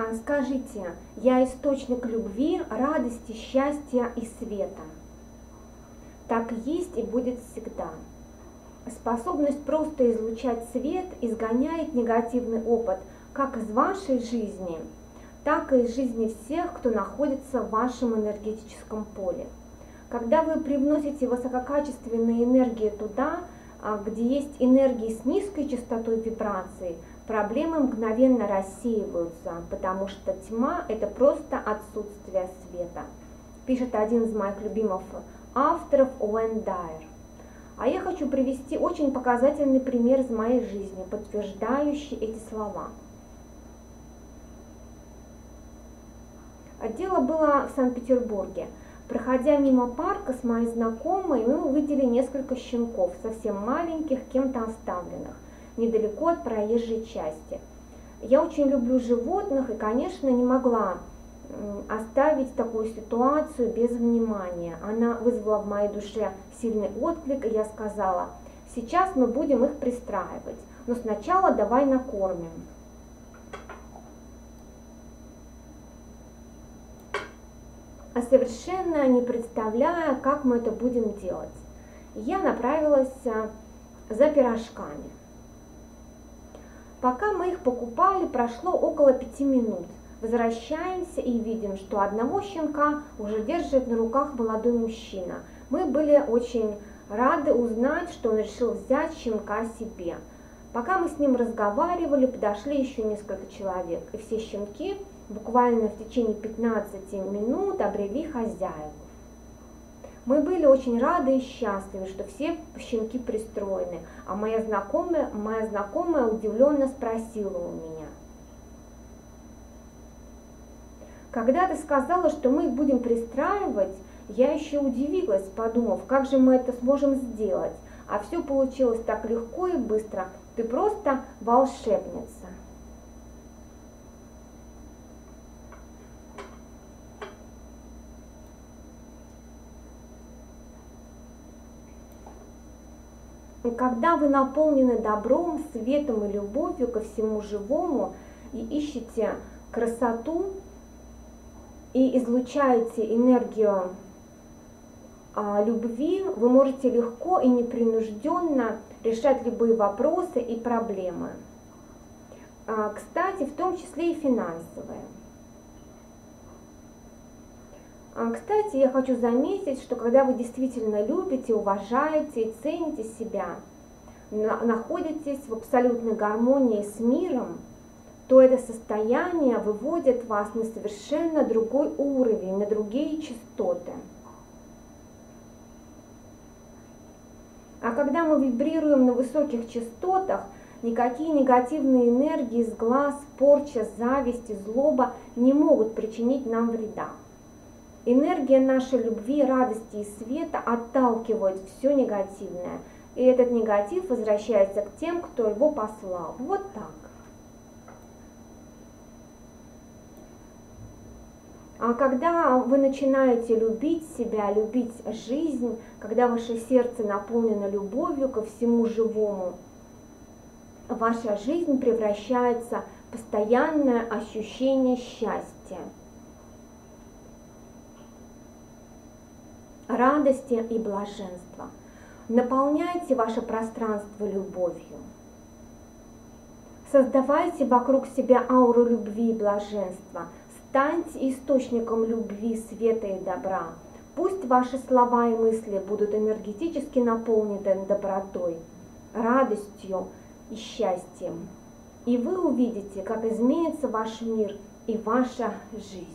А, Скажите, я источник любви, радости, счастья и света. Так есть и будет всегда. Способность просто излучать свет изгоняет негативный опыт как из вашей жизни, так и из жизни всех, кто находится в вашем энергетическом поле. Когда вы привносите высококачественные энергии туда, где есть энергии с низкой частотой вибрации, проблемы мгновенно рассеиваются, потому что тьма – это просто отсутствие света. Пишет один из моих любимых авторов Уэн Дайер. А я хочу привести очень показательный пример из моей жизни, подтверждающий эти слова. Дело было в Санкт-Петербурге. Проходя мимо парка с моей знакомой, мы увидели несколько щенков, совсем маленьких, кем-то оставленных, недалеко от проезжей части. Я очень люблю животных и, конечно, не могла оставить такую ситуацию без внимания. Она вызвала в моей душе сильный отклик, и я сказала, сейчас мы будем их пристраивать, но сначала давай накормим. А совершенно не представляя, как мы это будем делать. Я направилась а, за пирожками. Пока мы их покупали, прошло около пяти минут. Возвращаемся и видим, что одного щенка уже держит на руках молодой мужчина. Мы были очень рады узнать, что он решил взять щенка себе. Пока мы с ним разговаривали, подошли еще несколько человек, и все щенки буквально в течение 15 минут обрели хозяев. Мы были очень рады и счастливы, что все щенки пристроены, а моя знакомая, моя знакомая удивленно спросила у меня. Когда ты сказала, что мы их будем пристраивать, я еще удивилась, подумав, как же мы это сможем сделать. А все получилось так легко и быстро. Ты просто волшебница. Когда вы наполнены добром, светом и любовью ко всему живому и ищете красоту и излучаете энергию а, любви, вы можете легко и непринужденно решать любые вопросы и проблемы. А, кстати, в том числе и финансовые. А, кстати, я хочу заметить, что когда вы действительно любите, уважаете и цените себя, находитесь в абсолютной гармонии с миром, то это состояние выводит вас на совершенно другой уровень, на другие частоты. А когда мы вибрируем на высоких частотах, никакие негативные энергии из глаз, порча, зависть и злоба не могут причинить нам вреда. Энергия нашей любви, радости и света отталкивает все негативное, и этот негатив возвращается к тем, кто его послал. Вот так. А когда вы начинаете любить себя, любить жизнь, когда ваше сердце наполнено любовью ко всему живому, ваша жизнь превращается в постоянное ощущение счастья. Радости и блаженства. Наполняйте ваше пространство любовью. Создавайте вокруг себя ауру любви и блаженства. Станьте источником любви, света и добра. Пусть ваши слова и мысли будут энергетически наполнены добротой, радостью и счастьем. И вы увидите, как изменится ваш мир и ваша жизнь.